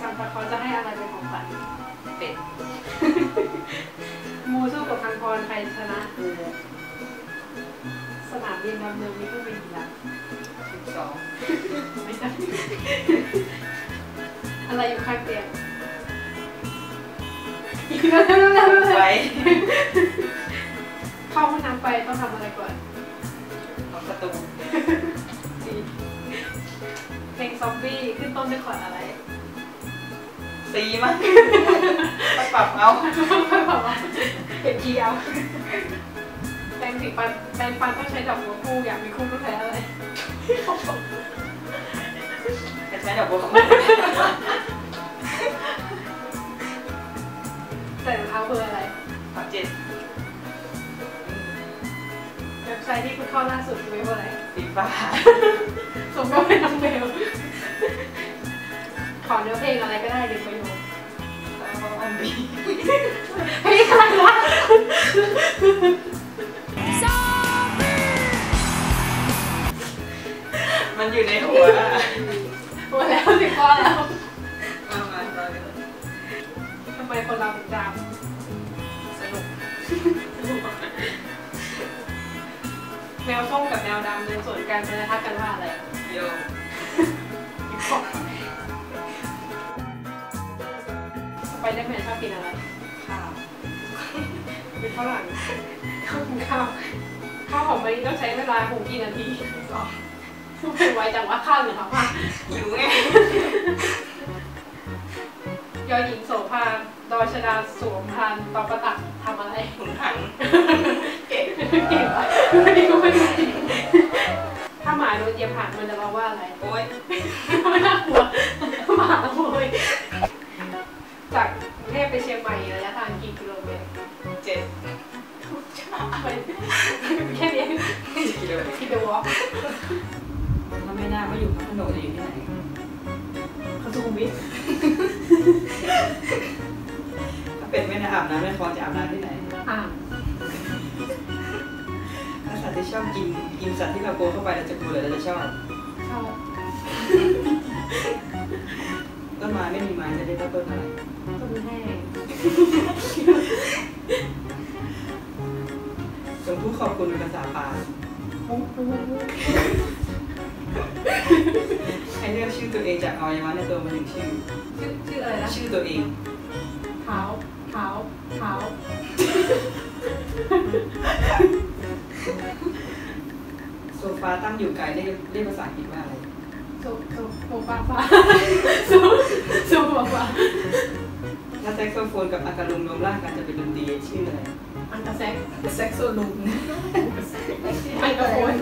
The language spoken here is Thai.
ซานตาคลอสจะให้อะไรเป็นของขวัญเป็ด มูสู้กับคังคอนใครชนะกูสนามบินดำเนินนี่ก็เป็นกีฬาสิบสองไม่ใช่อะไรอยู่ข้างเตียงอีกแล้วแล้วแล้วแล้วไว้เข้าห้องน้ำไปต้องทำอะไรก่อนเอาประตูสีเพลงซอมบี้ขึ้นต้นด้วยคอร์ดอะไร ซีมั้งไปปรับเอาเห็นทีเอาแปรงสีฟันแปรงฟันต้องใช้ดอกบัวคู่อยากมีคู่ต้องใช้อะไรแต่ใช้ดอกบัวใส่รองเท้าเบอร์อะไรสามเจ็ดเว็บไซต์ที่คุณเข้าล่าสุดคือเว็บอะไรสีฟ้าสมก็เป็นน้องเบล ขอเนื้อเพลงอะไรก็ได้เดี๋ยวประโยคแล้วก็อันบีเพลงอะไรวะมันอยู่ในหัวหมดแล้วสิบก้อแล้วมามาต่อเลยทำไมคนเราถึงจสนุกแมวส้มกับแมวดำเดินสวนกันจะทักกันว่าอะไร แมนชอบกินอะไรข้าวเป็นฝรั่งข้าวกินข้าวข้าวหอมมะลิต้องใช้เวลาหุงกี่นาทีสองไม่ไวจังว่าข้าวหรือข้าวผัดหิวไงยอหญิงโสภาดอชดาสวมพานตอประตักทำอะไรขุนหังเก่งเก่งไปไม่ได้ก็ไม่รู้จริงถ้าหมาโดนเหยียบผ่านมันจะร้องว่าอะไร โอ้ยไม่น่ากลัวหมาโวย ดวอล์กถ้าไม่น่าไม่อยู่พัทโนจะอยู่ที่ไหนเขาสุขุมวิทถ้าเป็นไม่น่าอาบน้ำไม่คลองจะอาบน้ำที่ไหนอ่าถ้าสัตว์ที่ชอบกินกินสัตว์ที่เรากลัวเข้าไปเราจะกลัวหรือเราจะชอบชอบต้นไม้ไม่มีไม้จะเรียกว่าต้นอะไรต้นแห้งจงพูดขอบคุณเป็นภาษาปามุ้งมุ้งมุ้ง ให้เลือกชื่อตัวเองจากอวัยวะในตัวมาหนึ่งชื่อ ชื่อชื่ออะไรนะชื่อตัวเองเท้าเท้าเท้าโซฟาตั้งอยู่ไกลเรียกเรียกภาษาอังกฤษว่าอะไรโซโซโซฟาฟ้า โซโฟนกับอากาลุมรวมร่างกันจะเป็นดนตรีชื่ออะไรอันตาแซกแซกโซลุมไมโครโฟน